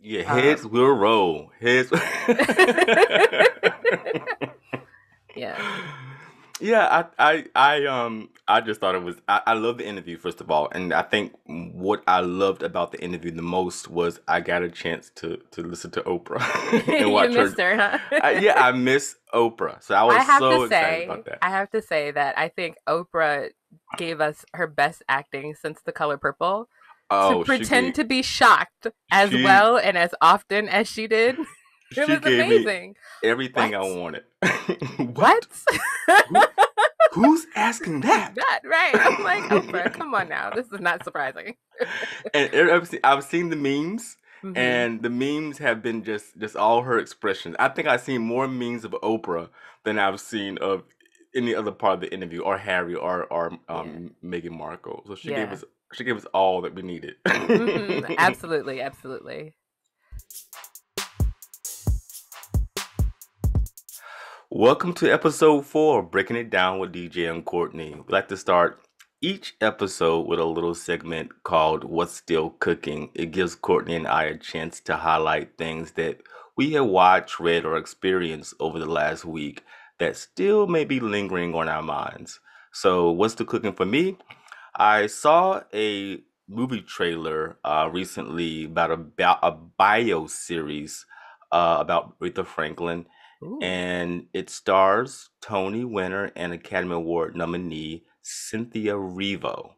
Yeah, heads um, will roll. Heads. yeah. Yeah, I, I, I, um, I just thought it was. I, I love the interview first of all, and I think what I loved about the interview the most was I got a chance to to listen to Oprah and watch you missed her. her huh? I, yeah, I miss Oprah, so I was I have so to excited say, about that. I have to say that I think Oprah gave us her best acting since The Color Purple. Oh, to pretend to be shocked as she, well and as often as she did. It was amazing. everything what? I wanted. what? what? Who's asking that? That right? I'm like, Oprah, come on now. This is not surprising. and I've seen, I've seen the memes, mm-hmm. and the memes have been just just all her expressions. I think I've seen more memes of Oprah than I've seen of any other part of the interview, or Harry, or or um, yeah. Meghan Markle. So she yeah. gave us she gave us all that we needed. mm-hmm. Absolutely, absolutely. Welcome to episode four, Breaking It Down with DJ and Courtney. We like to start each episode with a little segment called What's Still Cooking. It gives Courtney and I a chance to highlight things that we have watched, read, or experienced over the last week that still may be lingering on our minds. So, what's still cooking for me? I saw a movie trailer uh, recently about a, a bio series uh, about Aretha Franklin Ooh. and it stars Tony winner and Academy Award nominee Cynthia Erivo,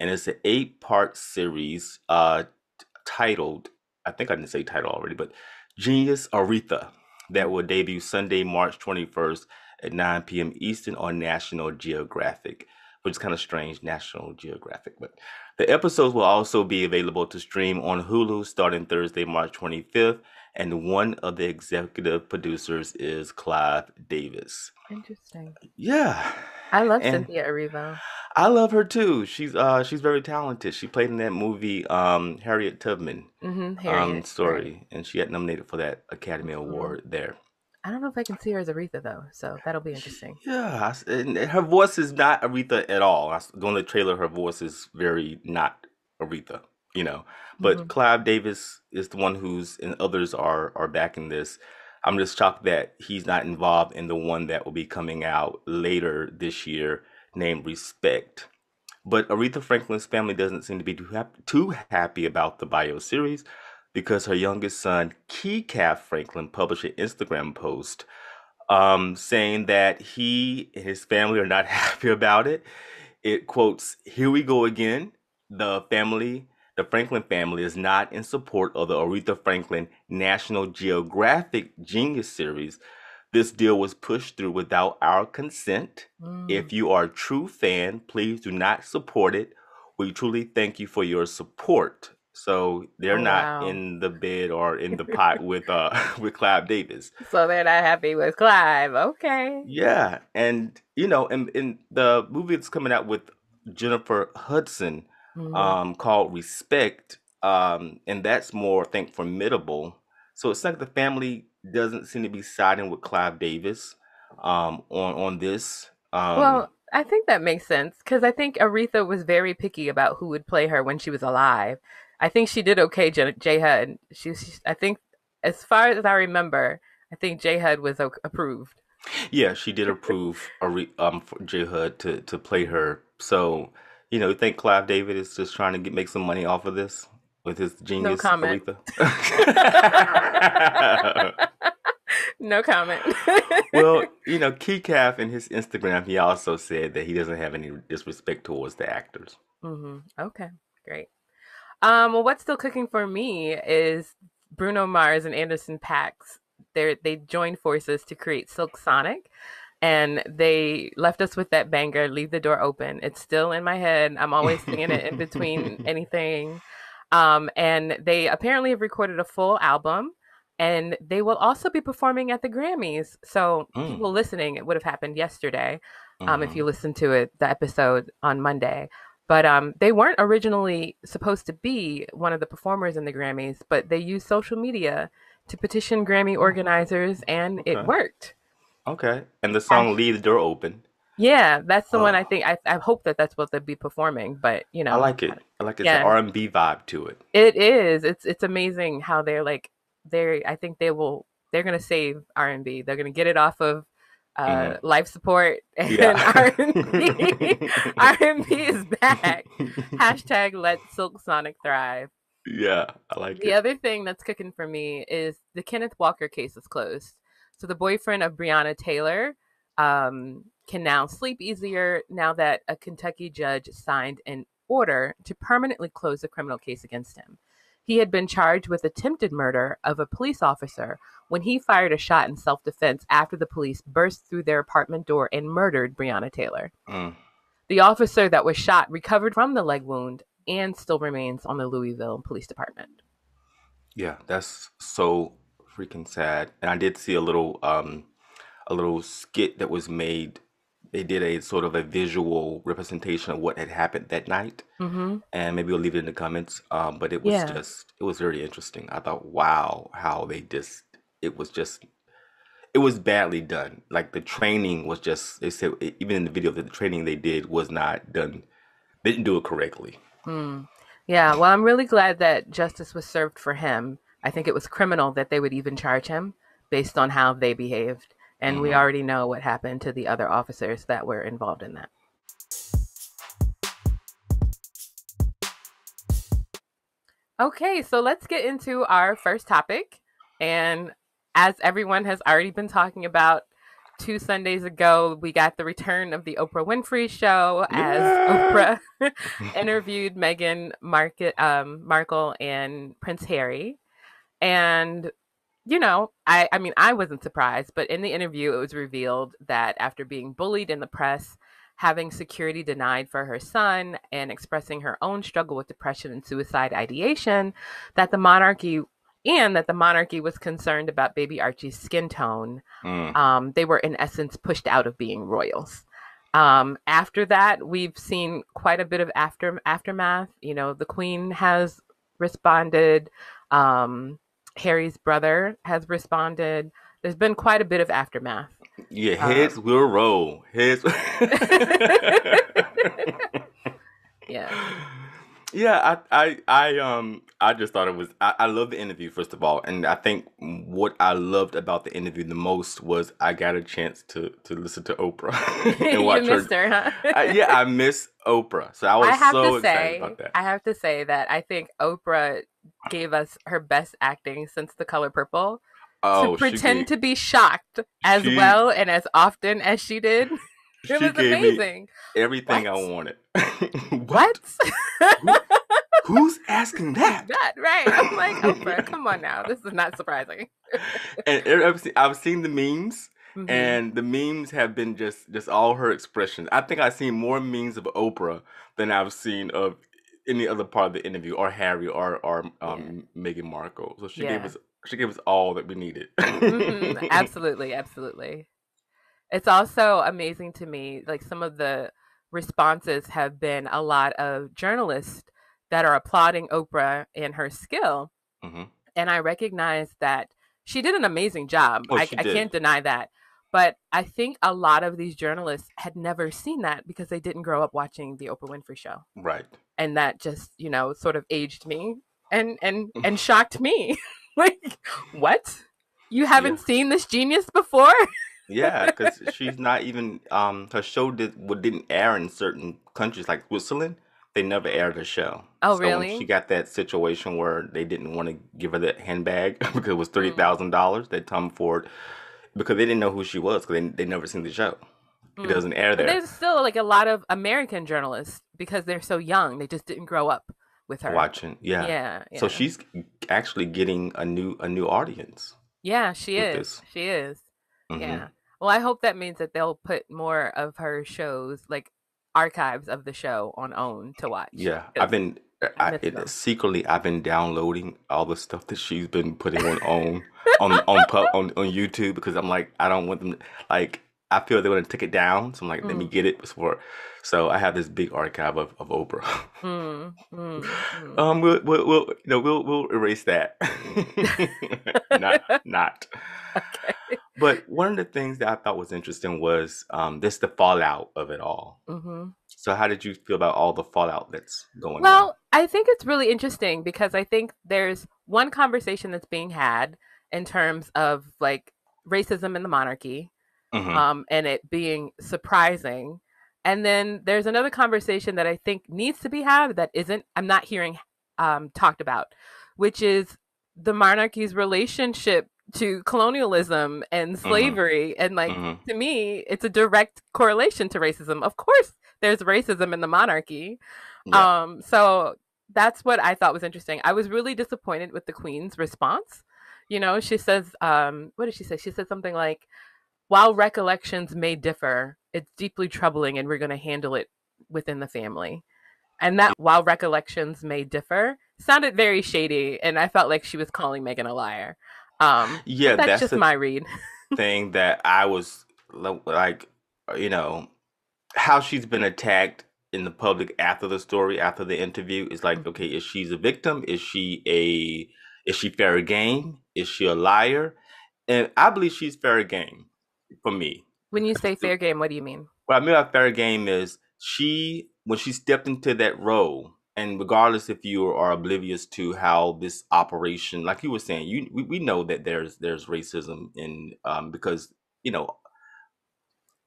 and it's an eight-part series uh, t- titled I think I didn't say title already, but Genius Aretha that will debut Sunday, March 21st at 9 p.m. Eastern on National Geographic, which is kind of strange, National Geographic. But the episodes will also be available to stream on Hulu starting Thursday, March 25th and one of the executive producers is Clive Davis. Interesting. Yeah. I love and Cynthia Erivo. I love her too. She's uh she's very talented. She played in that movie um Harriet Tubman mm-hmm, Harriet, um story and she got nominated for that Academy mm-hmm. Award mm-hmm. there. I don't know if I can see her as Aretha though, so that'll be interesting. Yeah, and her voice is not Aretha at all. I, on the trailer, her voice is very not Aretha you know. But mm-hmm. Clive Davis is the one who's and others are are backing this. I'm just shocked that he's not involved in the one that will be coming out later this year named Respect. But Aretha Franklin's family doesn't seem to be too happy about the bio series because her youngest son, Kecalf Franklin, published an Instagram post um, saying that he and his family are not happy about it. It quotes, Here we go again. The family the Franklin family is not in support of the Aretha Franklin National Geographic Genius Series. This deal was pushed through without our consent. Mm. If you are a true fan, please do not support it. We truly thank you for your support. So they're oh, not wow. in the bid or in the pot with uh with Clive Davis. So they're not happy with Clive. Okay. Yeah, and you know, in in the movie that's coming out with Jennifer Hudson, mm-hmm. um, called Respect, um, and that's more, I think, formidable. So it's like the family doesn't seem to be siding with Clive Davis um, on on this. Um, well, I think that makes sense because I think Aretha was very picky about who would play her when she was alive. I think she did okay, J, J Hud. She, she, I think, as far as I remember, I think J Hud was o- approved. Yeah, she did approve um, J Hud to to play her. So you know, you think Clive David is just trying to get make some money off of this with his genius no comment. no comment. well, you know, Kecalf in his Instagram, he also said that he doesn't have any disrespect towards the actors. Mm-hmm. Okay, great. Um, well, what's still cooking for me is Bruno Mars and Anderson .Paaks. They they joined forces to create Silk Sonic, and they left us with that banger leave the door open it's still in my head i'm always singing it in between anything um, and they apparently have recorded a full album and they will also be performing at the grammys so mm. people listening it would have happened yesterday um, mm-hmm. if you listen to it the episode on monday but um, they weren't originally supposed to be one of the performers in the grammys but they used social media to petition grammy oh. organizers and okay. it worked Okay. And the song Leave the Door Open. Yeah, that's the one I think. I I hope that that's what they'll be performing. But you know, I like it. I like it's Yeah. an R and B vibe to it. It is. It's it's amazing how they're like they're. I think they will. They're gonna save R and B. They're gonna get it off of uh, Mhm. life support and Yeah. R and B. R and B is back. Hashtag Let Silk Sonic thrive. yeah, I like it. The it. other thing that's cooking for me is the Kenneth Walker case is closed. So the boyfriend of Breonna Taylor um, can now sleep easier now that a Kentucky judge signed an order to permanently close the criminal case against him. He had been charged with attempted murder of a police officer when he fired a shot in self defense after the police burst through their apartment door and murdered Breonna Taylor. Mm. The officer that was shot recovered from the leg wound and still remains on the Louisville Police Department. Yeah, that's so freaking sad. And I did see a little um a little skit that was made. They did a sort of a visual representation of what had happened that night. Mm-hmm. And maybe we'll leave it in the comments. Um, but it was Yeah. just it was very interesting. I thought, wow, how they just it was just it was badly done. Like the training was just they said even in the video that the training they did was not done they didn't do it correctly. Mm. Yeah, well, I'm really glad that justice was served for him. I think it was criminal that they would even charge him based on how they behaved. And we Mhm. already know what happened to the other officers that were involved in that. Okay, so let's get into our first topic. And as everyone has already been talking about, two Sundays ago, we got the return of the Oprah Winfrey Show as Yeah. Oprah interviewed Meghan Market, um, Markle and Prince Harry. And, you know, I, I mean, I wasn't surprised, but in the interview, it was revealed that after being bullied in the press, having security denied for her son, and expressing her own struggle with depression and suicide ideation, that the monarchy and that the monarchy was concerned about baby Archie's skin tone Mm. um, they were in essence pushed out of being royals. Um, after that, we've seen quite a bit of after aftermath. You know, the Queen has responded. Um, Harry's brother has responded. There's been quite a bit of aftermath. Yeah, Um, heads will roll. Heads. Yeah. Yeah, I, I, I, um, I just thought it was. I, I love the interview first of all, and I think what I loved about the interview the most was I got a chance to to listen to Oprah and watch her. missed her, huh? I, yeah, I miss Oprah, so I was I have so to excited say, about that. I have to say that I think Oprah gave us her best acting since The Color Purple. oh, to pretend she to be shocked as she- well and as often as she did. gave, It was she gave me amazing. everything I What? wanted. What? Who's asking that? that right? I'm like Oprah. Come on now, this is not surprising. And I've seen, I've seen the memes, Mhm. and the memes have been just just all her expressions. I think I've seen more memes of Oprah than I've seen of any other part of the interview, or Harry, or or um, Meghan Markle. So she gave us she gave us all that we needed. Mhm. Absolutely, absolutely. It's also amazing to me, like some of the responses have been a lot of journalists that are applauding Oprah and her skill. Mhm. and I recognize that she did an amazing job. Oh, I, I can't deny that. But I think a lot of these journalists had never seen that because they didn't grow up watching the Oprah Winfrey Show, Right. and that just you know sort of aged me and and and shocked me. like, what? You haven't seen this genius before? Yeah, because she's not even um her show did what didn't air in certain countries like Switzerland. They never aired the show. Oh, So really? she got that situation where they didn't want to give her that handbag because it was Mm. thirty thousand dollars that Tom Ford because they didn't know who she was because they they never seen the show. It Mm. doesn't air But there. there's still like a lot of American journalists because they're so young. They just didn't grow up with her. Watching, yeah. Yeah, So she's actually getting a new a new audience. Yeah, she is. this. She is. Mhm. Yeah. Well, I hope that means that they'll put more of her shows, like archives of the show, on OWN to watch. Yeah, I've been I it, secretly I've been downloading all the stuff that she's been putting on on on on, on on YouTube because I'm like I don't want them like I feel they're gonna take it down, so I'm like let me Mm. get it before. So I have this big archive of, of Oprah. Mm, mm, mm. um, we'll, we'll, we'll you know we'll we'll erase that. not not. okay. but one of the things that I thought was interesting was um, this the fallout of it all. Mm-hmm. So, how did you feel about all the fallout that's going well, on? Well, I think it's really interesting because I think there's one conversation that's being had in terms of like racism in the monarchy mm-hmm. um, and it being surprising. And then there's another conversation that I think needs to be had that isn't, I'm not hearing um, talked about, which is the monarchy's relationship to colonialism and mm-hmm. slavery. Mm-hmm. And like, mm-hmm. to me, it's a direct correlation to racism. Of course, there's racism in the monarchy. Yeah. Um, so that's what I thought was interesting. I was really disappointed with the queen's response. You know, she says, um, what did she say? She said something like, while recollections may differ, it's deeply troubling and we're going to handle it within the family. And that while recollections may differ sounded very shady. And I felt like she was calling Meghan a liar. Um, yeah, that's, that's just my read. thing that I was like, you know, how she's been attacked in the public after the story, after the interview is like, mm-hmm. okay, is she a victim? Is she a is she fair game? Is she a liar? And I believe she's fair game for me. When you say fair game, what do you mean? What I mean by fair game is she when she stepped into that role, and regardless if you are oblivious to how this operation, like you were saying, you we, we know that there's there's racism in um, because you know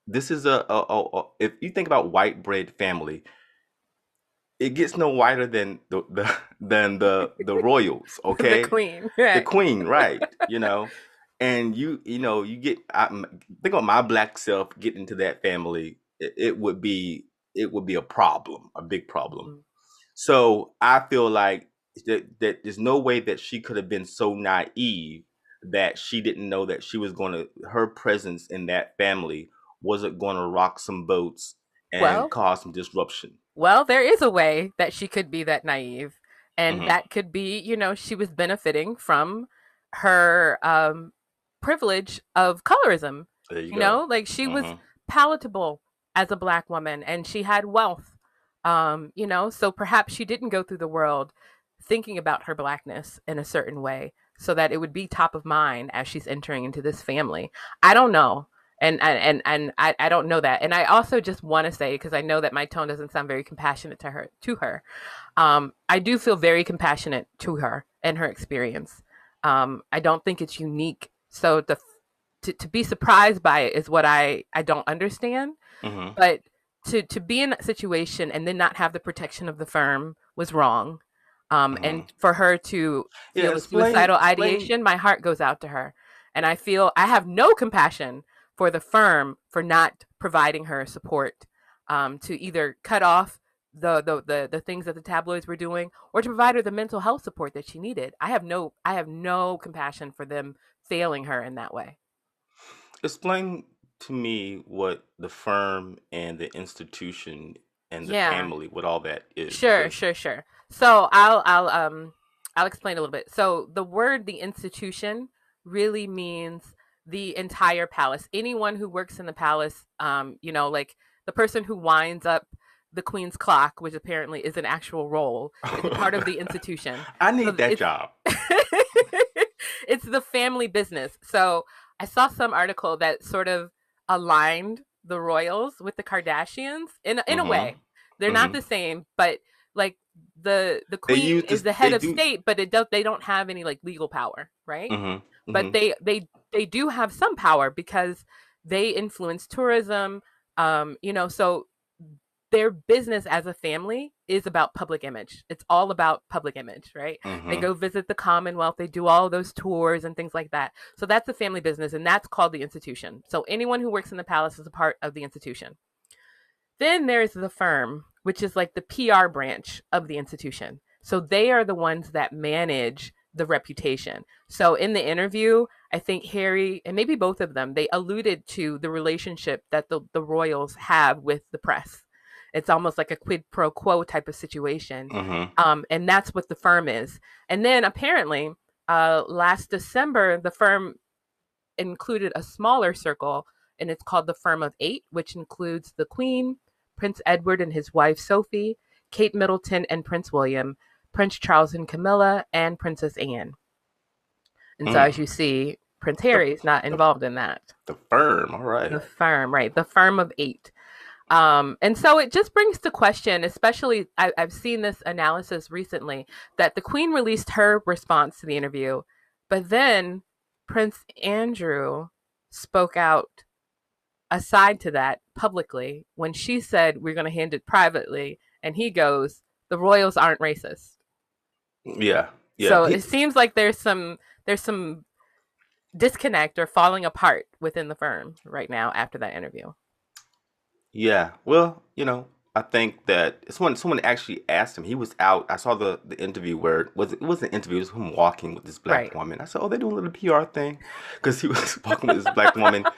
this is a, a, a, a if you think about white bread family, it gets no whiter than the, the than the the royals. Okay, the queen, right. the queen, right? You know, and you you know you get I, think about my black self getting into that family. It, it, would be it would be a problem, a big problem. Mm-hmm. So I feel like that, that there's no way that she could have been so naive that she didn't know that she was going to her presence in that family wasn't going to rock some boats and well, cause some disruption. Well, there is a way that she could be that naive. And mm-hmm. that could be, you know, she was benefiting from her um, privilege of colorism. You, you know, like she mm-hmm. was palatable as a black woman and she had wealth. Um, you know, so perhaps she didn't go through the world thinking about her blackness in a certain way so that it would be top of mind as she's entering into this family. I don't know and and and I, I don't know that and i also just want to say because i know that my tone doesn't sound very compassionate to her to her um, i do feel very compassionate to her and her experience um, i don't think it's unique so the to, to be surprised by it is what i i don't understand mm-hmm. but to to be in that situation and then not have the protection of the firm was wrong um, mm-hmm. and for her to feel yeah, suicidal explain, ideation my heart goes out to her and i feel i have no compassion for the firm for not providing her support um, to either cut off the, the the the things that the tabloids were doing or to provide her the mental health support that she needed. I have no I have no compassion for them failing her in that way. Explain to me what the firm and the institution and the yeah. family, what all that is. Sure, because... sure, sure. So I'll I'll um I'll explain a little bit. So the word the institution really means the entire palace. Anyone who works in the palace, um, you know, like the person who winds up the queen's clock, which apparently is an actual role, is part of the institution. I need so that job. it's the family business. So I saw some article that sort of aligned the royals with the Kardashians in in mm-hmm. a way. They're mm-hmm. not the same, but like the the queen is the head of do... state, but it does they don't have any like legal power, right? Mm-hmm. But mm-hmm. they they they do have some power because they influence tourism. Um, you know, so their business as a family is about public image. It's all about public image, right? Mm-hmm. They go visit the Commonwealth, they do all those tours and things like that. So that's the family business, and that's called the institution. So anyone who works in the palace is a part of the institution. Then there's the firm, which is like the PR branch of the institution. So they are the ones that manage the reputation. So in the interview, I think Harry and maybe both of them, they alluded to the relationship that the, the royals have with the press. It's almost like a quid pro quo type of situation. Mm-hmm. Um, and that's what the firm is. And then apparently, uh, last December, the firm included a smaller circle, and it's called the Firm of Eight, which includes the Queen, Prince Edward and his wife Sophie, Kate Middleton and Prince William, Prince Charles and Camilla, and Princess Anne. And mm. so, as you see, Prince Harry's not involved in that. The firm, all right. The firm, right? The firm of eight. Um, and so it just brings to question, especially I, I've seen this analysis recently that the Queen released her response to the interview, but then Prince Andrew spoke out aside to that publicly when she said we're going to hand it privately, and he goes, "The royals aren't racist." Yeah, yeah. So He- it seems like there's some there's some disconnect or falling apart within the firm right now after that interview. Yeah, well, you know, I think that someone someone actually asked him. He was out. I saw the the interview where it was it was an interview. It was him walking with this black Right. woman. I said, "Oh, they're doing a little PR thing," because he was walking with this black woman,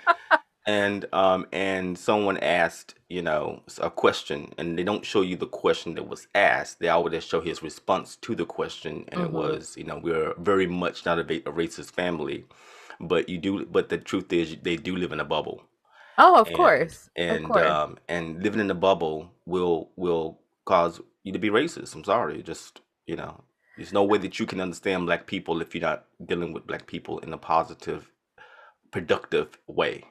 and um and someone asked you know s- a question, and they don't show you the question that was asked. They always just show his response to the question, and it Mhm. was you know we're very much not a, va- a racist family, but you do. But the truth is, they do live in a bubble Oh, of and course, of and course. um and living in a bubble will will cause you to be racist. I'm sorry, just you know, there's no way that you can understand black people if you're not dealing with black people in a positive, productive way.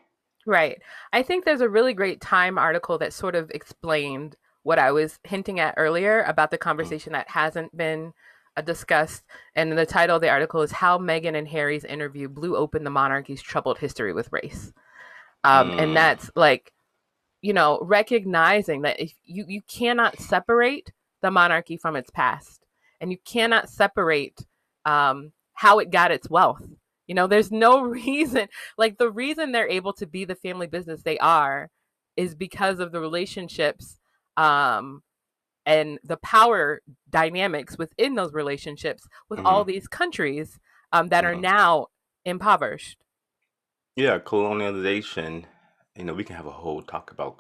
Right. I think there's a really great Time article that sort of explained what I was hinting at earlier about the Mm. conversation that hasn't been uh, discussed. And the title of the article is How Meghan and Harry's Interview Blew Open the Monarchy's Troubled History with Race. Um, Mm. and that's like, you know, recognizing that if you, you cannot separate the monarchy from its past, and you cannot separate um, how it got its wealth. You know, there's no reason, like, the reason they're able to be the family business they are is because of the relationships um, and the power dynamics within those relationships with all hmm these countries um, that are hmm now impoverished. Yeah, colonialization. You know, we can have a whole talk about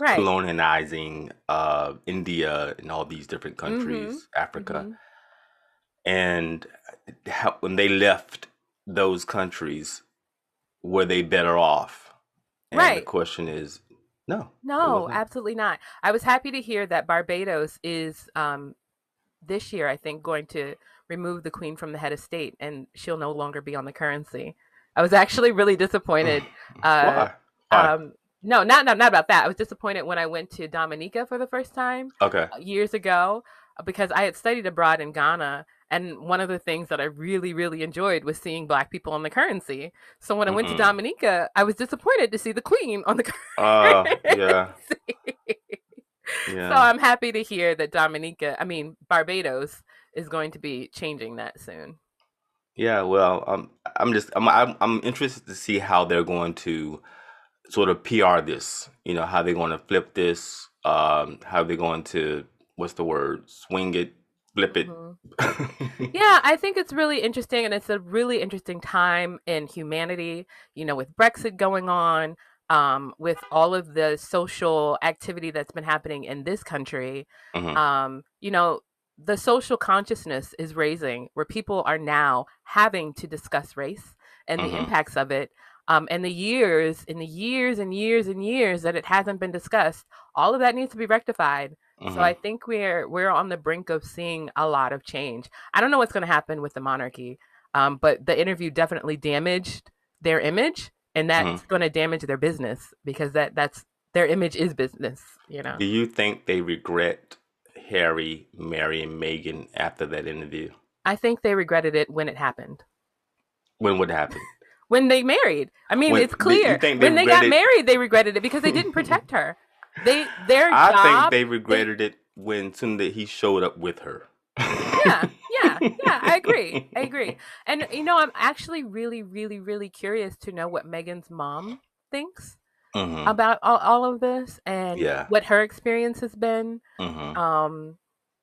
Right. colonizing uh India and all these different Mm-hmm. countries, Africa. hmm and how, when they left those countries, were they better off? And the question is, no, No, absolutely not. I was happy to hear that Barbados is um, this year, I think, going to remove the queen from the head of state and she'll no longer be on the currency. I was actually really disappointed. Uh, Why? Why? um, no, not, not not about that. I was disappointed when I went to Dominica for the first time Okay. uh, years ago uh, because I had studied abroad in Ghana. And one of the things that I really, really enjoyed was seeing black people on the currency. So when I went to hmm Dominica, I was disappointed to see the queen on the Uh, yeah, currency. So I'm happy to hear that Dominica, I mean Barbados, is going to be changing that soon. Yeah. Well, um, I'm just, I'm, I'm, I'm interested to see how they're going to sort of PR this. You know, how they're going to flip this. Um, how they're going to, what's the word? Swing it, flip it. hmm Yeah, I think it's really interesting, and it's a really interesting time in humanity. You know, with Brexit going on, um, with all of the social activity that's been happening in this country, hmm um, you know, the social consciousness is raising where people are now having to discuss race and the hmm impacts of it. Um, and the years, in the years and years and years that it hasn't been discussed, all of that needs to be rectified. So hmm I think we're we're on the brink of seeing a lot of change. I don't know what's going to happen with the monarchy, um, but the interview definitely damaged their image, and that's going to damage their business because that that's their image is business. You know. Do you think they regret Harry Mary, and Meghan after that interview? I think they regretted it when it happened. When would happen? When they married. I mean, When it's clear. they When they got regretted? married, they regretted it because they didn't protect her. They their I think job, they they regretted it when soon that he showed up with her. yeah, yeah, yeah, I agree. I agree. And you know, I'm actually really really really curious to know what Meghan's mom thinks hmm about all, all of this and Yeah. what her experience has been. hmm Um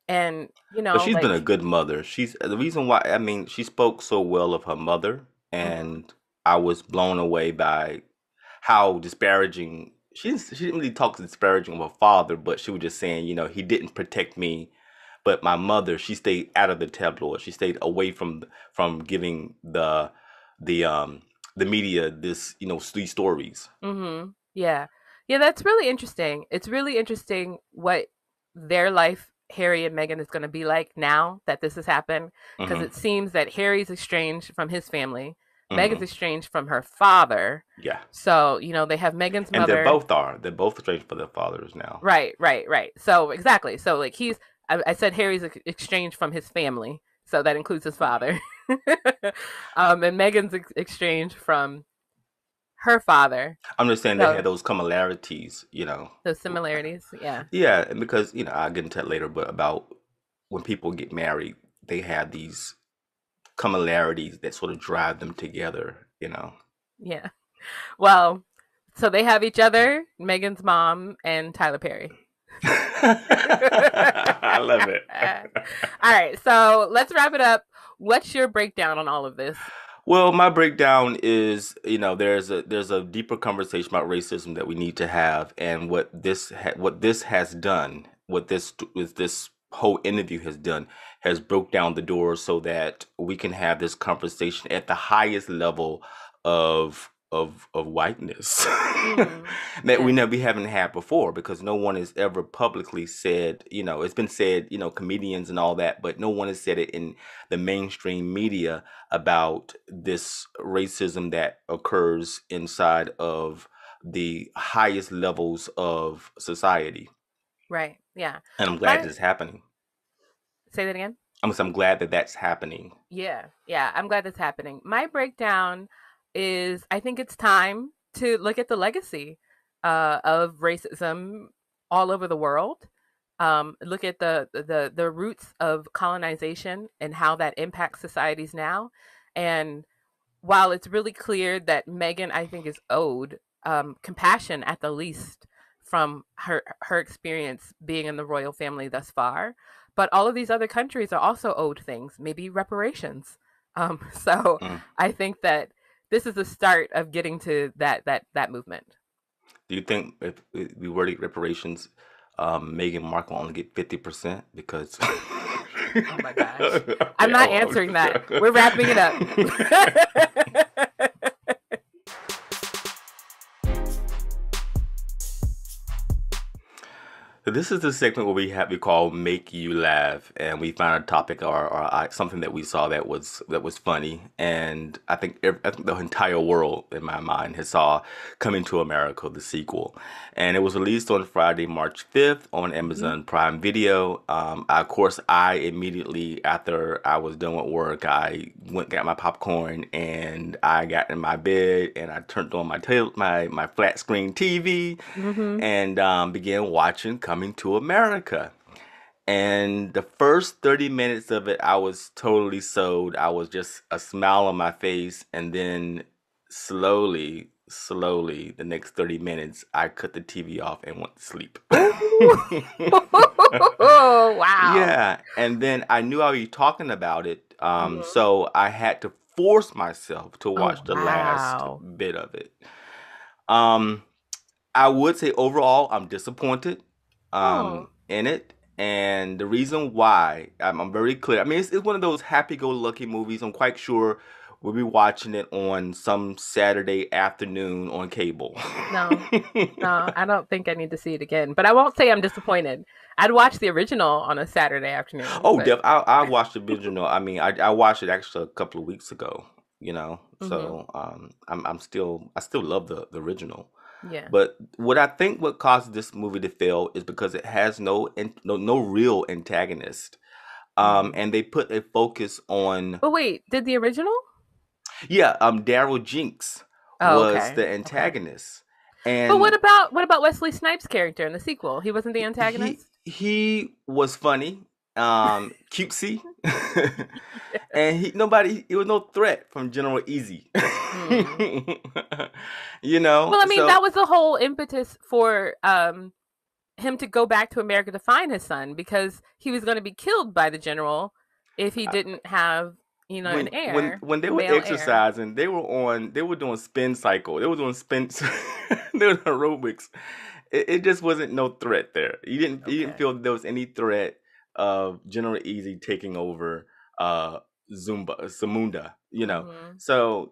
and you But know, she's been a good mother. She's the reason why. I mean, she spoke so well of her mother, mhm, and I was blown away by how disparaging. She didn't, she didn't really talk disparaging of her father, but she was just saying, you know, he didn't protect me. But my mother, she stayed out of the tabloid. She stayed away from from giving the the um the media this, you know, these stories. mm-hmm. Yeah. Yeah, that's really interesting. It's really interesting what their life Harry and Meghan is going to be like now that this has happened because hmm it seems that Harry's estranged from his family. Mm-hmm. Meghan's estranged from her father. Yeah. So you know they have Meghan's mother. And they both are. They're both estranged from their fathers now. Right. Right. Right. So exactly. So like he's. I, I said Harry's exchanged from his family, so that includes his father. um, and Meghan's ex- exchanged from her father. I'm just saying so, they had those similarities, you know. Those similarities, yeah. Yeah, and because you know I'll get into that later, but about when people get married, they have these similarities that sort of drive them together, you know. Yeah. Well, so they have each other, Meghan's mom and Tyler Perry. I love it. all right, so let's wrap it up. What's your breakdown on all of this? Well, my breakdown is, you know, there's a there's a deeper conversation about racism that we need to have, and what this ha- what this has done, what this with this whole interview has done, has broke down the door so that we can have this conversation at the highest level of of of whiteness mm-hmm. that yeah. we know we haven't had before because no one has ever publicly said you know it's been said you know comedians and all that but no one has said it in the mainstream media about this racism that occurs inside of the highest levels of society. Right. Yeah. And i'm glad it's happening. Say that again? I'm, I'm glad that that's happening. Yeah. Yeah. I'm glad that's happening. My breakdown is I think it's time to look at the legacy uh, of racism all over the world. Um, look at the, the the roots of colonization and how that impacts societies now. And while it's really clear that Meghan, I think, is owed um, compassion at the least from her her experience being in the royal family thus far, but all of these other countries are also owed things, maybe reparations. Um, so mm. I think that this is the start of getting to that that that movement. Do you think if we were to get reparations, um, Meghan Markle only get fifty percent because? oh my gosh! I'm not answering that. We're wrapping it up. this is the segment where we have we call "Make You Laugh," and we find a topic or, or uh, something that we saw that was that was funny, and I think I think the entire world, in my mind, has saw "Coming to America" the sequel, and it was released on Friday, March fifth, on Amazon mm-hmm. Prime Video. Um, I, of course, I immediately after I was done with work, I went got my popcorn and I got in my bed and I turned on my tail my my flat screen TV mm-hmm. and um, began watching. Coming coming to America. And the first 30 minutes of it, I was totally sold. I was just a smile on my face. And then slowly, slowly, the next 30 minutes, I cut the TV off and went to sleep. oh, wow. Yeah. And then I knew I was talking about it. Um, mm-hmm. So I had to force myself to oh, watch oh, the wow. last bit of it. Um, I would say overall, I'm disappointed um, oh. in it. And the reason why I'm, I'm very clear. I mean, it's, it's one of those happy-go-lucky movies. I'm quite sure we'll be watching it on some Saturday afternoon on cable. no, no, I don't think I need to see it again. But I won't say I'm disappointed. I'd watch the original on a Saturday afternoon. Oh, but... def- I, I watched the original. I mean, I, I watched it actually a couple of weeks ago. You know, mm-hmm. so um, I'm I'm still I still love the the original. Yeah. But what I think what caused this movie to fail is because it has no no no real antagonist. Um, mm-hmm. and they put a focus on. But wait, did the original? Yeah, um, Darryl Jenks oh, was okay. the antagonist. Okay. And but what about what about Wesley Snipes' character in the sequel? He wasn't the antagonist. He, he was funny, um, cutesy, and he nobody. It was no threat from General Izzi. Mm. you know. Well, I mean, so, that was the whole impetus for um him to go back to America to find his son because he was going to be killed by the general if he didn't have you know when, an heir. When when they were exercising, heir. they were on they were doing spin cycle. They were doing spin. they were aerobics. It, it, just wasn't no threat there. You didn't okay. you didn't feel there was any threat of General Izzi taking over uh Zumba Zamunda, you know mm-hmm. so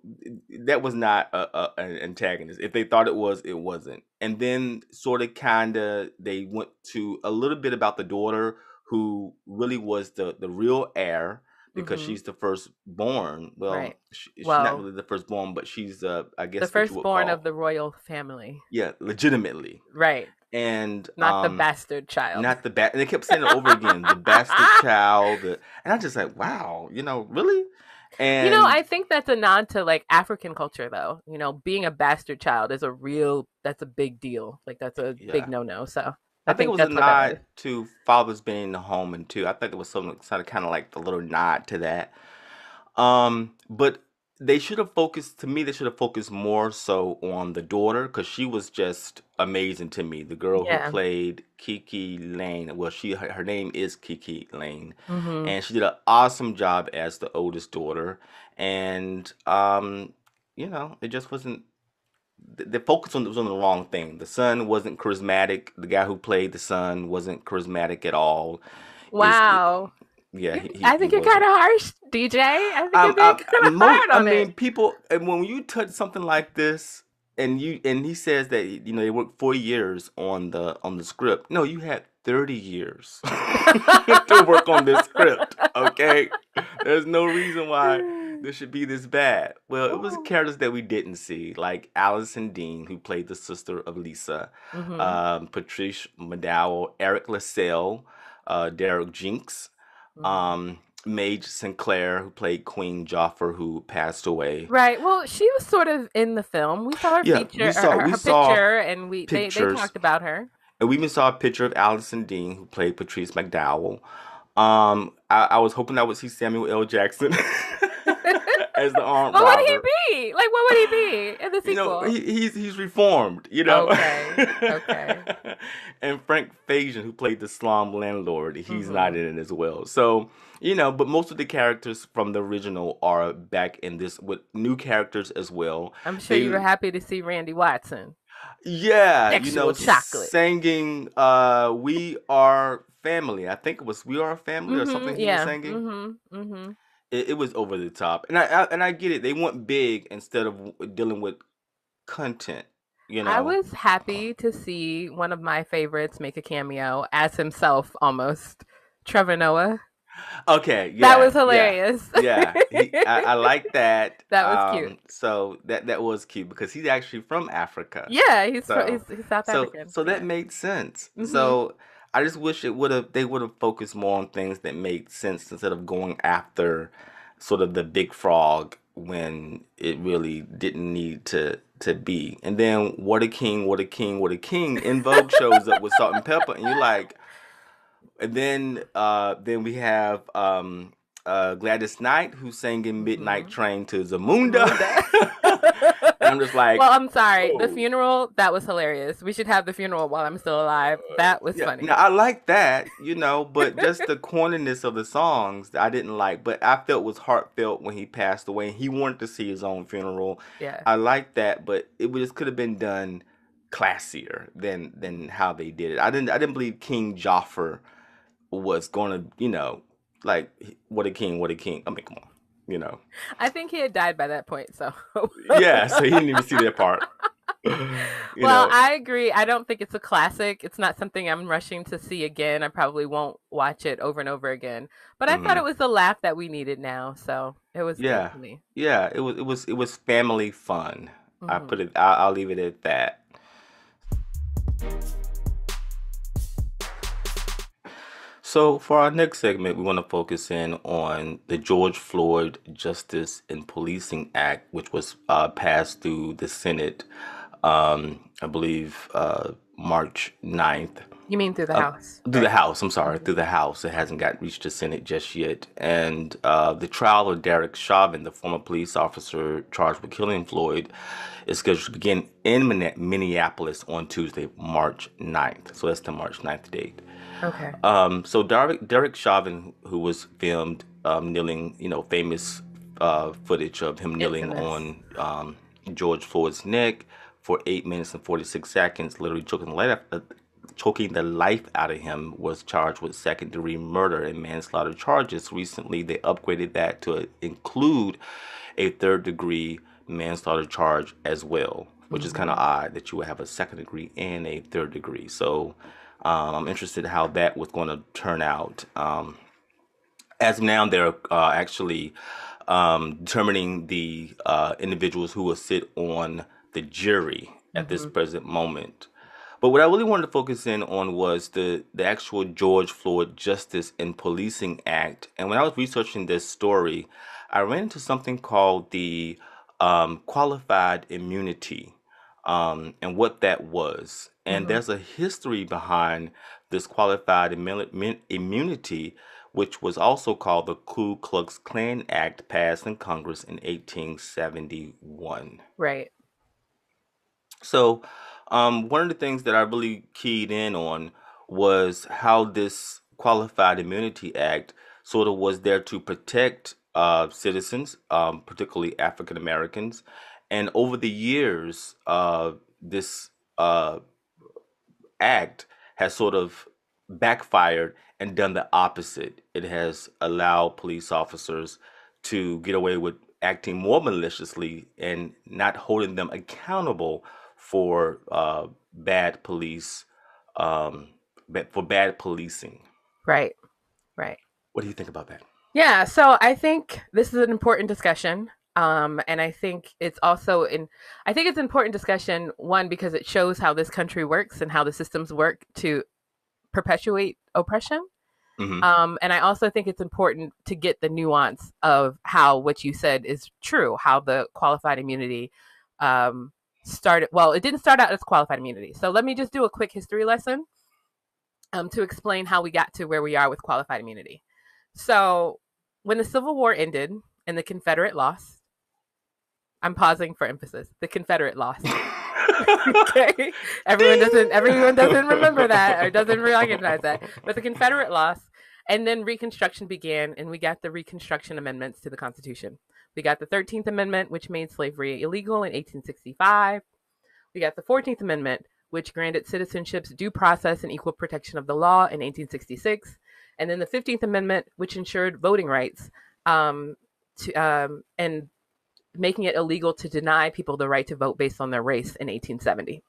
that was not a, a, an antagonist if they thought it was it wasn't and then sort of kind of they went to a little bit about the daughter who really was the the real heir because Mhm. she's the firstborn. Well, Right. she, she's Well- not really the firstborn, but she's uh, I guess The what you would firstborn of the royal family. yeah, legitimately, Right. And Not the um, bastard child. Not the bad. And they kept saying it over again. The bastard child. And I'm just like, wow, you know, really? And you know, I think that's a nod to like African culture though. You know, being a bastard child is a real that's a big deal. Like that's a Yeah. big no no. So I think it was a that's what that nod to fathers being in the home and too. I think it was sort of kind of like the little nod to that. Um, but they should have focused. To me, they should have focused more so on the daughter because she was just amazing to me. The girl Yeah. who played KiKi Layne. Well, she her, her name is KiKi Layne. Mhm. and she did an awesome job as the oldest daughter and um you know it just wasn't the, the focus on was on the wrong thing the son wasn't charismatic the guy who played the son wasn't charismatic at all Wow. Yeah he- I think you're kind of harsh, DJ. I think Um, you're being kind of hard I mean, it. people, and when you touch something like this, and you and he says that you know they worked four years on the on the script. No, you had thirty years to work on this script. Okay, there's no reason why this should be this bad. Well, it was characters that we didn't see, like Allison Dean, who played the sister of Lisa, Mhm. um, Patrice McDowell, Eriq La Salle, uh, Derek Jenks, Mhm. um, Madge Sinclair, who played Queen Joffer, who passed away. Right. Well, she was sort of in the film. We saw her Yeah, we feature, saw- her, we her saw picture, and we they, they talked about her. And we even saw a picture of Allison Dean, who played Patrice McDowell. Um, I, I was hoping I would see Samuel L. Jackson as the armed What robber. would he be? Like, what would he be in the sequel? You know, he, he's he's reformed. You know. Okay, okay. and Frank Faison, who played the slum landlord, he's Mhm. not in it as well. So you know, but most of the characters from the original are back in this with new characters as well. I'm sure you were happy to see Randy Watson. Yeah, you know, chocolate. singing uh "We Are Family." I think it was "We Are Family" or Mhm, something he yeah. was singing. Mm-hmm. Mm-hmm. It, it was over the top, and I, I and I get it. They went big instead of dealing with content. You know, I was happy to see one of my favorites make a cameo as himself, almost Trevor Noah. okay. Yeah, that was hilarious. yeah, he, I, I like that. That was cute. Um, So that that was cute because he's actually from Africa. yeah, he's, So- he's he's South so African. so that yeah. made sense. Mhm. So I just wish it would have they would have focused more on things that made sense instead of going after sort of the big frog when it really didn't need to to be. And then what a king, what a king, what a king En Vogue shows up with salt and pepper and you're like and then uh then we have um uh Gladys Knight who's singing Midnight Mhm. Train to Zamunda. and I'm just like well, I'm sorry. The oh. funeral that was hilarious. We should have the funeral while I'm still alive. Uh, that was Yeah, funny. Now I like that, you know, but just the corniness of the songs I didn't like. But I felt was heartfelt when he passed away. and He wanted to see his own funeral. yeah. I like that, but it just could have been done classier than than how they did it. I didn't I didn't believe King Joffer was going to, you know, like what a king, what a king. I mean, come on, you know. I think he had died by that point. So. Yeah, so he didn't even see that part. Well, know. I agree. I don't think it's a classic. It's not something I'm rushing to see again. I probably won't watch it over and over again. But I thought Mhm. it was the laugh that we needed now, so it was Yeah. yeah, it was it was it was family fun. I Mhm. put it. I'll, I'll leave it at that. So for our next segment, we want to focus in on the George Floyd Justice and Policing Act, which was uh, passed through the Senate, um, I believe, uh, March 9th. You mean through the Uh, house? Through the House, I'm sorry, through the House. It hasn't got reached the Senate just yet. And uh, the trial of Derek Chauvin, the former police officer charged with killing Floyd, is scheduled to begin in Minneapolis on Tuesday, March 9th. So that's the March 9th date. Okay. Um, so Derek, Derek Chauvin, who was filmed um, kneeling, you know, famous uh, footage of him kneeling Infamous. on um, George Floyd's neck for eight minutes and 46 seconds, literally choking the life, uh, choking the life out of him, was charged with second degree murder and manslaughter charges. Recently, they upgraded that to include a third degree manslaughter charge as well, which is kind of odd that you would have a second degree and a third degree. So um, I'm interested how that was going to turn out. Um, as of now, they're uh, actually um, determining the uh, individuals who will sit on the jury at mm-hmm. this present moment. But what I really wanted to focus in on was the the actual George Floyd Justice and Policing Act. And when I was researching this story, I ran into something called the um, qualified immunity um, and what that was. And mm-hmm. there's a history behind this qualified immunity, which was also called the Ku Klux Klan Act, passed in Congress in 1871. Right. So, um, one of the things that I really keyed in on was how this Qualified Immunity Act sort of was there to protect uh, citizens, um, particularly African Americans. And over the years, uh, this uh, act has sort of backfired and done the opposite. It has allowed police officers to get away with acting more maliciously and not holding them accountable for uh, bad police, um, for bad policing. Right, right. What do you think about that? Yeah, so I think this is an important discussion. Um, and I think it's also in, I think it's important discussion, one, because it shows how this country works and how the systems work to perpetuate oppression. Mm-hmm. Um, and I also think it's important to get the nuance of how what you said is true, how the qualified immunity um, started. Well, it didn't start out as qualified immunity. So let me just do a quick history lesson um, to explain how we got to where we are with qualified immunity. So when the Civil War ended and the Confederate lost, I'm pausing for emphasis. The Confederate lost. okay, everyone doesn't everyone doesn't remember that or doesn't recognize that. But the Confederate lost, and then Reconstruction began, and we got the Reconstruction amendments to the Constitution. We got the 13th Amendment, which made slavery illegal in 1865. We got the 14th Amendment, which granted citizenships due process and equal protection of the law in 1866. And then the 15th Amendment, which ensured voting rights um, to, um, and making it illegal to deny people the right to vote based on their race in 1870.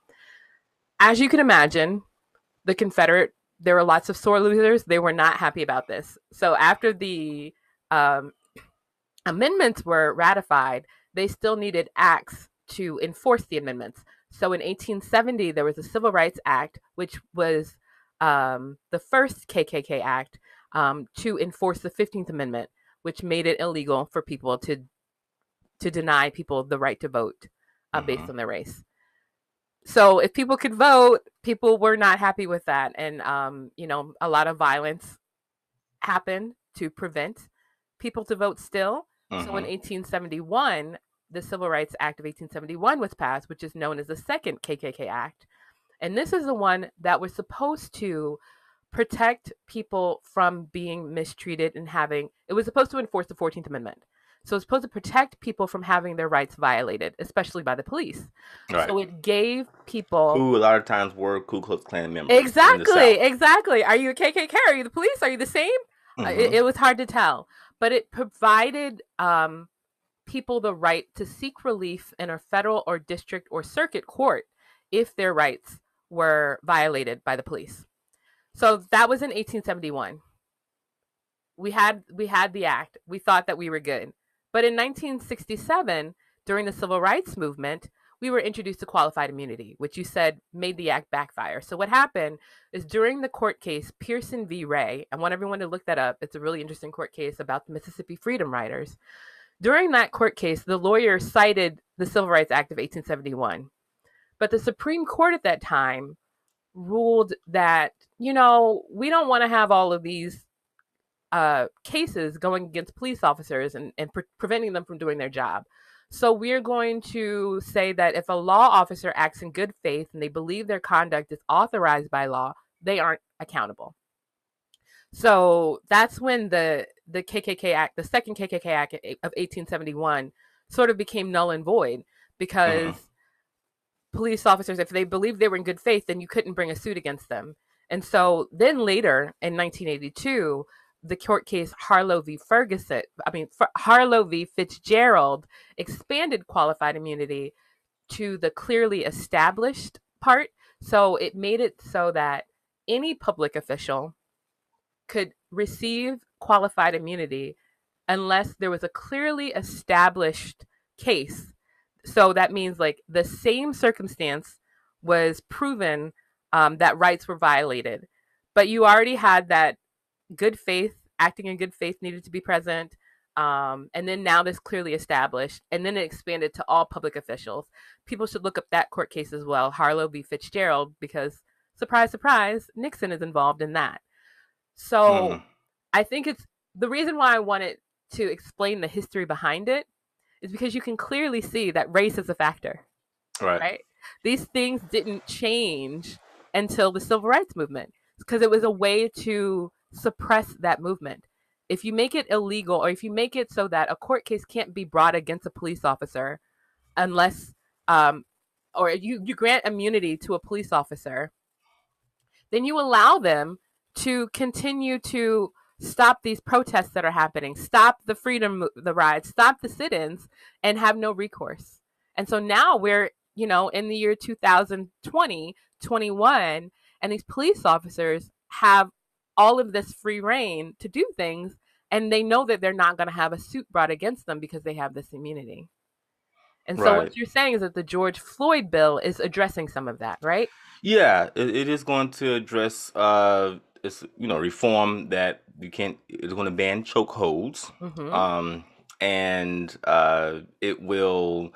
As you can imagine, the Confederate, there were lots of sore losers. They were not happy about this. So after the um, amendments were ratified, they still needed acts to enforce the amendments. So in 1870, there was a Civil Rights Act, which was um, the first KKK act um, to enforce the 15th Amendment, which made it illegal for people to to deny people the right to vote uh, based mm-hmm. on their race. So if people could vote, people were not happy with that, and um, you know a lot of violence happened to prevent people to vote still. So in 1871, mm-hmm. the Civil Rights Act of 1871 was passed, which is known as the Second KKK Act, and this is the one that was supposed to protect people from being mistreated and having it was supposed to enforce the 14th Amendment. So it's supposed to protect people from having their rights violated, especially by the police. Right. So it gave people who a lot of times were Ku Klux Klan members. Exactly, exactly. Are you a KKK? Are you the police? Are you the same? Mm-hmm. Uh, it, it, was hard to tell, but it provided um, people the right to seek relief in a federal or district or circuit court if their rights were violated by the police. So that was in 1871. We had we had the act. We thought that we were good. But in 1967, during the civil rights movement, we were introduced to qualified immunity, which you said made the act backfire. So what happened is during the court case Pierson v. Ray, I want everyone to look that up. It's a really interesting court case about the Mississippi Freedom Riders. During that court case, the lawyer cited the Civil Rights Act of 1871. But the Supreme Court at that time ruled that, you know, we don't want to have all of these uh, cases going against police officers and, and pre- preventing them from doing their job. So we're going to say that if a law officer acts in good faith and they believe their conduct is authorized by law, they aren't accountable. So that's when the the KKK Act, the second KKK Act of 1871, sort of became null and void because uh-huh. police officers, if they believed they were in good faith, then you couldn't bring a suit against them. And so then later in 1982, the court case Harlow v. Ferguson, I mean, Harlow v. Fitzgerald expanded qualified immunity to the clearly established part. So it made it so that any public official could receive qualified immunity unless there was a clearly established case. So that means like the same circumstance was proven um, that rights were violated, but you already had that good faith, acting in good faith needed to be present. Um, and then now this clearly established, and then it expanded to all public officials. People should look up that court case as well, Harlow v. Fitzgerald, because surprise, surprise, Nixon is involved in that. So mm. I think it's the reason why I wanted to explain the history behind it is because you can clearly see that race is a factor. Right. Right. These things didn't change until the civil rights movement because it was a way to suppress that movement. If you make it illegal or if you make it so that a court case can't be brought against a police officer unless um, or you, you grant immunity to a police officer, then you allow them to continue to stop these protests that are happening, stop the freedom the riots, stop the sit-ins and have no recourse. And so now we're, you know, in the year 2020, 21 and these police officers have all of this free reign to do things and they know that they're not going to have a suit brought against them because they have this immunity. And so right. what you're saying is that the George Floyd bill is addressing some of that, right? Yeah, it, it is going to address uh it's you know reform that you can't it's going to ban chokeholds. Mm-hmm. Um and uh it will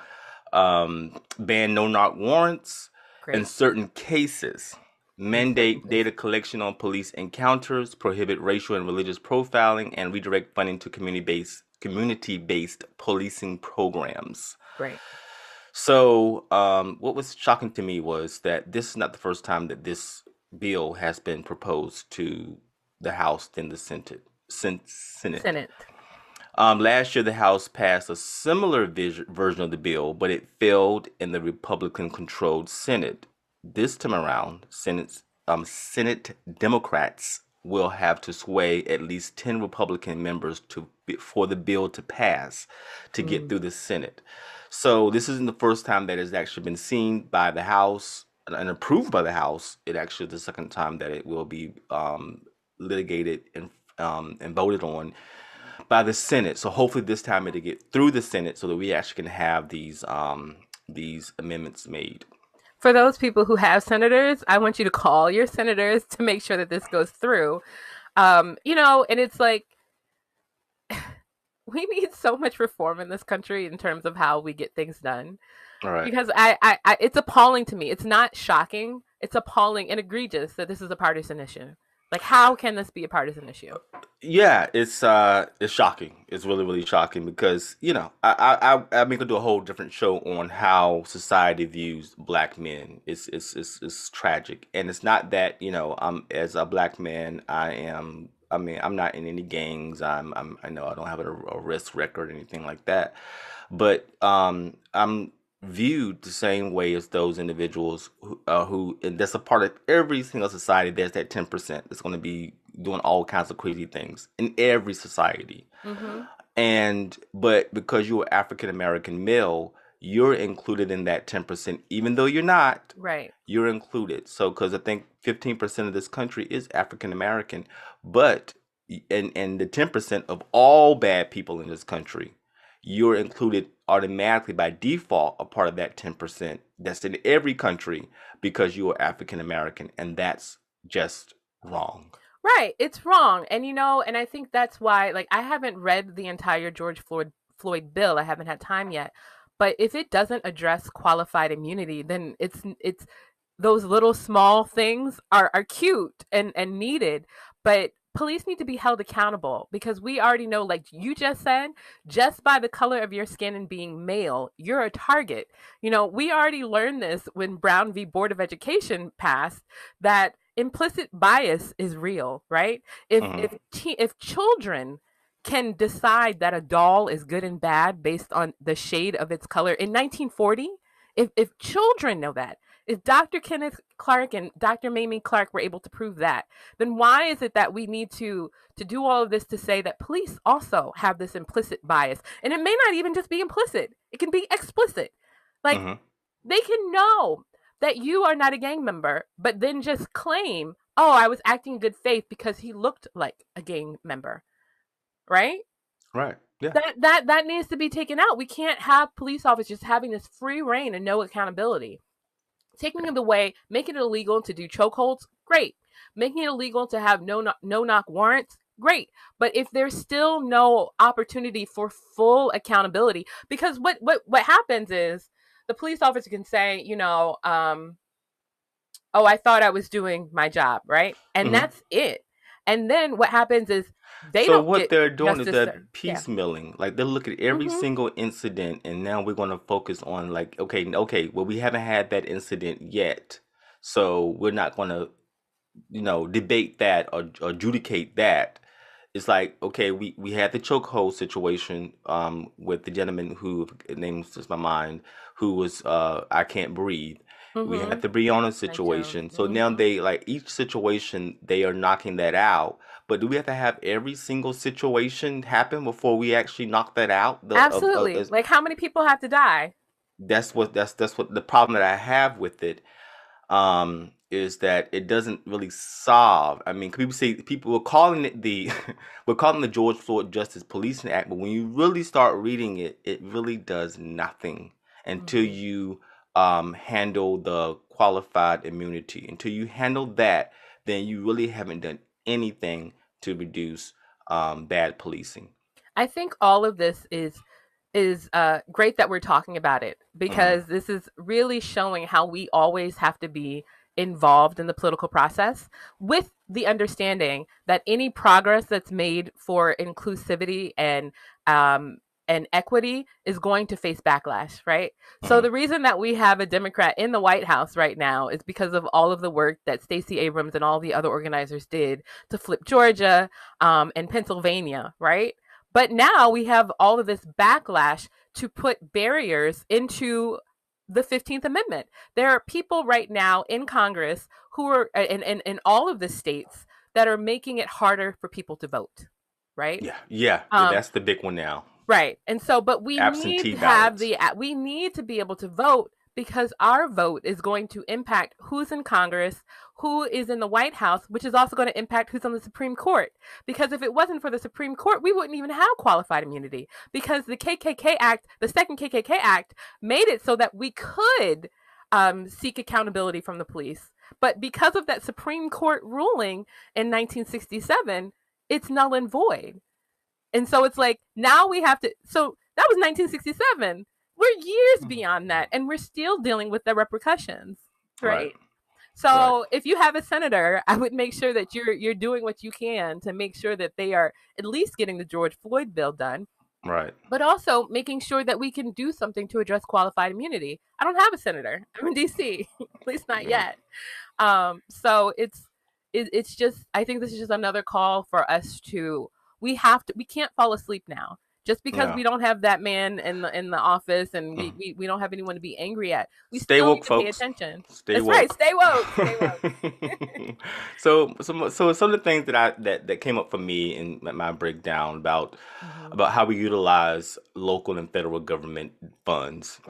um ban no knock warrants Great. in certain cases mandate data collection on police encounters, prohibit racial and religious profiling, and redirect funding to community-based community-based policing programs. Right. So, um, what was shocking to me was that this is not the first time that this bill has been proposed to the House then the Senate. Senate. Senate. Um, last year, the House passed a similar vis- version of the bill, but it failed in the Republican-controlled Senate. This time around, Senate um, Senate Democrats will have to sway at least 10 Republican members to for the bill to pass to get mm. through the Senate. So this isn't the first time that it's actually been seen by the House and approved by the House. It actually the second time that it will be um, litigated and um, and voted on by the Senate. So hopefully this time it'll get through the Senate so that we actually can have these um, these amendments made for those people who have senators, I want you to call your senators to make sure that this goes through. Um, you know, and it's like we need so much reform in this country in terms of how we get things done. Because I, I, I, it's appalling to me. It's not shocking. It's appalling and egregious that this is a partisan issue. Like, how can this be a partisan issue? Yeah, it's uh, it's shocking. It's really, really shocking because you know, I, I, I mean, could do a whole different show on how society views black men. It's, it's, it's, it's tragic, and it's not that you know, I'm as a black man, I am. I mean, I'm not in any gangs. I'm, I'm I know I don't have a a risk record or anything like that, but um, I'm viewed the same way as those individuals who, uh, who and that's a part of every single society there's that 10% that's going to be doing all kinds of crazy things in every society. Mm-hmm. and but because you're african american male you're included in that 10% even though you're not. Right. You're included. So because i think 15% of this country is african american but and and the 10% of all bad people in this country you're included automatically by default a part of that 10% that's in every country because you are African American and that's just wrong. Right, it's wrong. And you know, and I think that's why like I haven't read the entire George Floyd Floyd bill. I haven't had time yet. But if it doesn't address qualified immunity, then it's it's those little small things are are cute and and needed, but police need to be held accountable because we already know, like you just said, just by the color of your skin and being male, you're a target. You know, we already learned this when Brown v. Board of Education passed that implicit bias is real, right? If mm-hmm. if te- if children can decide that a doll is good and bad based on the shade of its color in 1940, if if children know that, if Dr. Kenneth Clark and Dr. Mamie Clark were able to prove that, then why is it that we need to to do all of this to say that police also have this implicit bias? And it may not even just be implicit. It can be explicit. Like mm-hmm. they can know that you are not a gang member, but then just claim, "Oh, I was acting in good faith because he looked like a gang member." right? Right. Yeah. That that that needs to be taken out. We can't have police officers having this free reign and no accountability. Taking it away, making it illegal to do chokeholds, great. Making it illegal to have no no knock warrants, great. But if there's still no opportunity for full accountability, because what what what happens is the police officer can say, you know, um, oh, I thought I was doing my job, right? And mm-hmm. that's it. And then what happens is they so what they're doing is they're piecemealing. Yeah. Like they look at every mm-hmm. single incident, and now we're going to focus on like, okay, okay, well, we haven't had that incident yet, so we're not going to, you know, debate that or, or adjudicate that it's like okay, we we had the chokehold situation um with the gentleman who names just my mind who was uh I can't breathe. Mm-hmm. We had the Breonna situation. So mm-hmm. now they like each situation they are knocking that out. But do we have to have every single situation happen before we actually knock that out? The, Absolutely. Uh, uh, like how many people have to die? That's what that's that's what the problem that I have with it. Um, is that it doesn't really solve. I mean, people say people were calling it the we're calling the George Floyd Justice Policing Act, but when you really start reading it, it really does nothing until mm-hmm. you um, handle the qualified immunity. Until you handle that, then you really haven't done anything to reduce um, bad policing. I think all of this is is uh, great that we're talking about it mm-hmm. because mm-hmm. this is really showing how we always have to be involved in the political process with the understanding that any progress that's made for inclusivity and um, and equity is going to face backlash, right? Mm-hmm. So the reason that we have a Democrat in the White House right now is because of all of the work that Stacey Abrams and all the other organizers did to flip Georgia um, and Pennsylvania, right? But now we have all of this backlash to put barriers into the 15th Amendment. There are people right now in Congress who are in, in, in all of the states that are making it harder for people to vote. Right? Yeah. Yeah. Um, that's the big one now. Right. And so but we Absentee need to ballots. have the we need to be able to vote because our vote is going to impact who's in Congress, who is in the White House, which is also going to impact who's on the Supreme Court. Because if it wasn't for the Supreme Court, we wouldn't even have qualified immunity because the KKK Act, the second KKK Act, made it so that we could um, seek accountability from the police. But because of that Supreme Court ruling in 1967, it's null and void. And so it's like now we have to. So that was 1967. We're years mm-hmm. beyond that, and we're still dealing with the repercussions, right? right. So right. if you have a senator, I would make sure that you're you're doing what you can to make sure that they are at least getting the George Floyd bill done. Right. But also making sure that we can do something to address qualified immunity. I don't have a senator. I'm in DC, at least not yet. Um, so it's it, it's just I think this is just another call for us to we have to we can't fall asleep now just because yeah. we don't have that man in the in the office and we, mm. we, we, don't have anyone to be angry at we stay still woke need to folks. pay attention stay that's woke. right stay woke stay woke so so so some of the things that i that, that came up for me in my breakdown about mm-hmm. about how we utilize local and federal government funds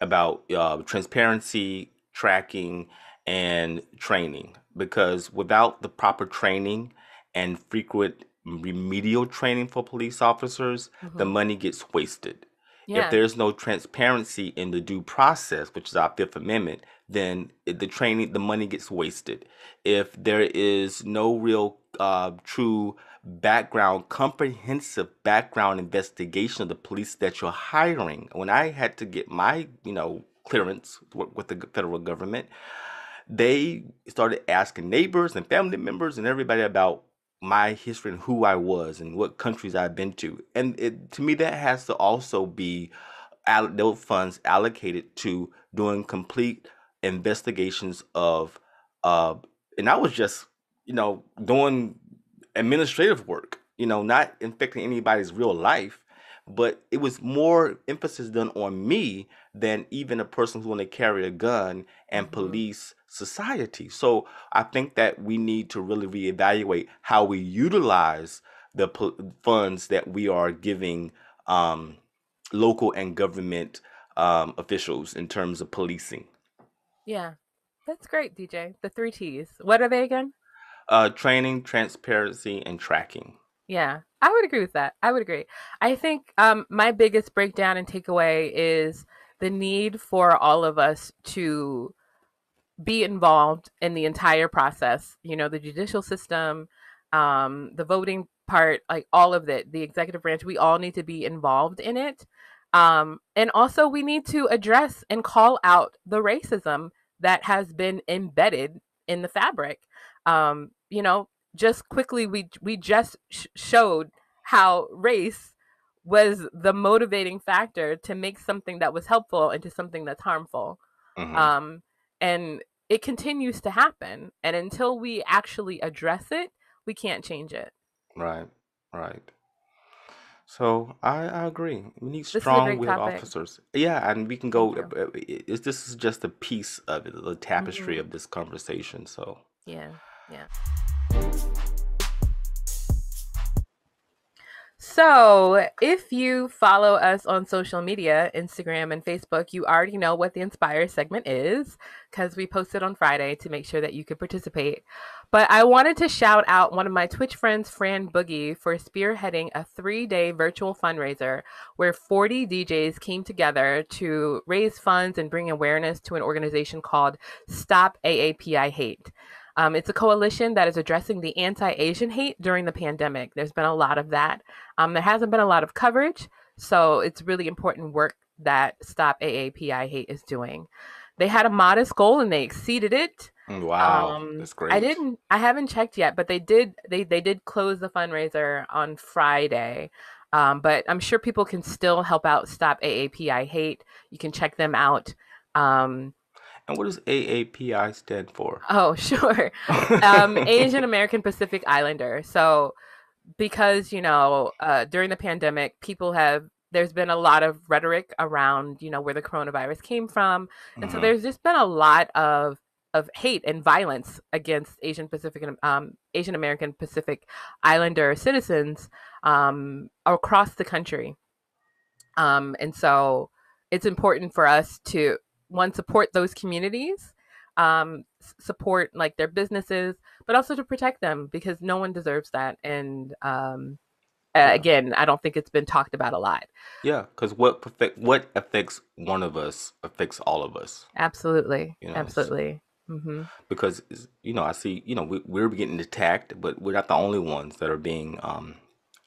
about uh, transparency tracking and training because without the proper training and frequent remedial training for police officers, mm-hmm. the money gets wasted. Yeah. If there's no transparency in the due process, which is our Fifth Amendment, then the training, the money gets wasted. If there is no real, uh, true background, comprehensive background investigation of the police that you're hiring, when I had to get my, you know, clearance with the federal government, they started asking neighbors and family members and everybody about my history and who I was and what countries I've been to. And it, to me, that has to also be those funds allocated to doing complete investigations of, uh, and I was just, you know, doing administrative work, you know, not infecting anybody's real life but it was more emphasis done on me than even a person who's going to carry a gun and mm-hmm. police society. So I think that we need to really reevaluate how we utilize the funds that we are giving um, local and government um, officials in terms of policing. Yeah, that's great, DJ. The three T's. What are they again? Uh, training, transparency, and tracking. Yeah, I would agree with that. I would agree. I think um, my biggest breakdown and takeaway is the need for all of us to be involved in the entire process. You know, the judicial system, um, the voting part, like all of it, the executive branch, we all need to be involved in it. Um, and also, we need to address and call out the racism that has been embedded in the fabric. Um, you know, just quickly, we we just sh- showed how race was the motivating factor to make something that was helpful into something that's harmful. Mm-hmm. Um, and it continues to happen. And until we actually address it, we can't change it. Right, right. So I, I agree. We need strong-willed officers. Yeah, and we can go. Uh, uh, this is just a piece of it, the tapestry mm-hmm. of this conversation. So yeah, yeah. So, if you follow us on social media, Instagram and Facebook, you already know what the Inspire segment is because we posted on Friday to make sure that you could participate. But I wanted to shout out one of my Twitch friends, Fran Boogie, for spearheading a three day virtual fundraiser where 40 DJs came together to raise funds and bring awareness to an organization called Stop AAPI Hate. Um, it's a coalition that is addressing the anti Asian hate during the pandemic. There's been a lot of that. Um, there hasn't been a lot of coverage, so it's really important work that Stop AAPI Hate is doing. They had a modest goal and they exceeded it. Mm, wow, um, that's great. I didn't, I haven't checked yet, but they did. They they did close the fundraiser on Friday. Um, but I'm sure people can still help out Stop AAPI Hate. You can check them out. Um, and what does AAPI stand for? Oh, sure. um, Asian American Pacific Islander. So, because, you know, uh, during the pandemic, people have, there's been a lot of rhetoric around, you know, where the coronavirus came from. And mm-hmm. so there's just been a lot of, of hate and violence against Asian Pacific and um, Asian American Pacific Islander citizens um, across the country. Um, and so it's important for us to one support those communities um, support like their businesses but also to protect them because no one deserves that and um, yeah. again i don't think it's been talked about a lot. Yeah because what perfect what affects one of us affects all of us. Absolutely. You know, absolutely. Mm-hmm. because you know i see you know we, we're getting attacked but we're not the only ones that are being um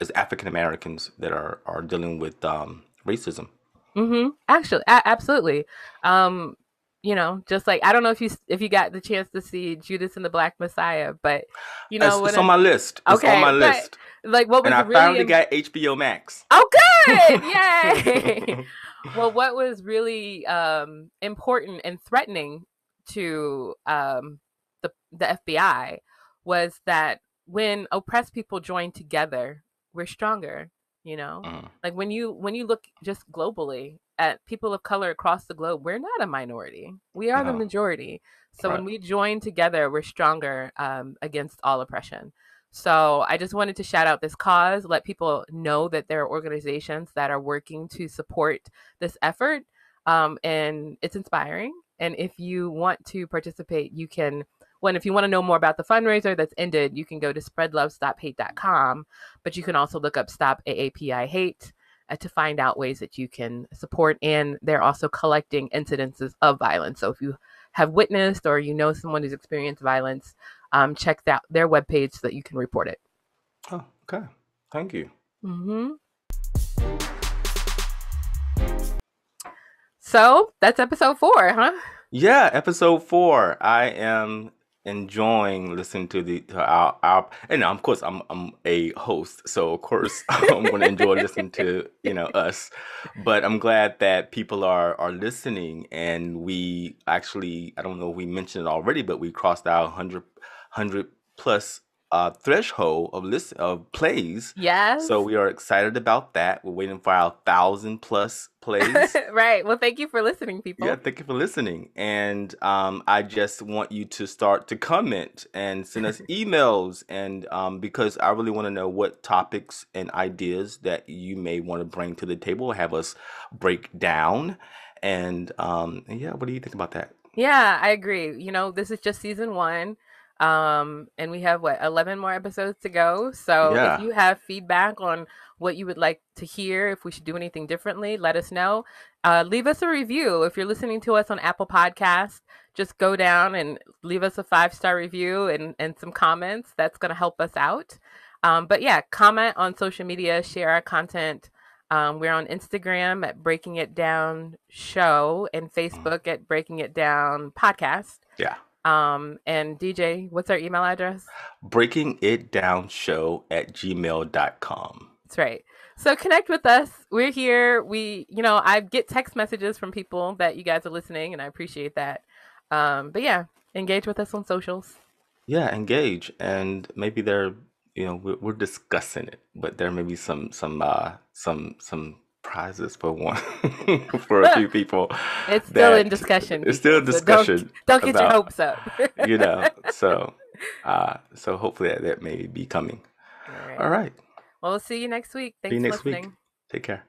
as african americans that are are dealing with um racism Mm-hmm. Actually, a- absolutely. Um, you know, just like I don't know if you if you got the chance to see Judas and the Black Messiah, but you know, it's, it's on my list. It's okay, on my list. Like what was and I really finally Im- got HBO Max. Oh, good! Yay! well, what was really um, important and threatening to um, the the FBI was that when oppressed people join together, we're stronger you know mm. like when you when you look just globally at people of color across the globe we're not a minority we are no. the majority so right. when we join together we're stronger um, against all oppression so i just wanted to shout out this cause let people know that there are organizations that are working to support this effort um, and it's inspiring and if you want to participate you can when if you want to know more about the fundraiser that's ended, you can go to spreadlovestop.hate.com, but you can also look up Stop AAPI Hate uh, to find out ways that you can support. And they're also collecting incidences of violence. So if you have witnessed or you know someone who's experienced violence, um, check that their webpage so that you can report it. Oh, okay. Thank you. Mm-hmm. So that's episode four, huh? Yeah, episode four. I am enjoying listening to the to our, our and of course I'm I'm a host, so of course I'm going to enjoy listening to you know us. But I'm glad that people are are listening, and we actually I don't know if we mentioned it already, but we crossed our 100 100 plus uh, threshold of list of plays. Yes. So we are excited about that. We're waiting for our thousand plus plays. right. Well, thank you for listening, people. Yeah, thank you for listening. And um, I just want you to start to comment and send us emails, and um, because I really want to know what topics and ideas that you may want to bring to the table, have us break down. And um, yeah, what do you think about that? Yeah, I agree. You know, this is just season one Um, and we have what 11 more episodes to go. So Yeah. if you have feedback on what you would like to hear, if we should do anything differently, let us know. Uh, leave us a review. If you're listening to us on Apple Podcast, just go down and leave us a five star review and, and some comments. That's going to help us out. Um, but yeah, comment on social media, share our content. Um, we're on Instagram at Breaking It Down Show and Facebook at Breaking It Down Podcast. Yeah. Um, and DJ, what's our email address? Breaking it down show at gmail.com. That's right. So connect with us. We're here. We, you know, I get text messages from people that you guys are listening, and I appreciate that. Um, but yeah, engage with us on socials. Yeah, engage. And maybe they're, you know, we're, we're discussing it, but there may be some, some, uh, some, some prizes for one, for a few people. It's still in discussion. It's still a people, so don't- discussion. Don't, get your hopes up. you know, so, uh, so hopefully that, that may be coming. All right. All right. Well, we'll see you next week. Thanks See you for next week. listening. Take care.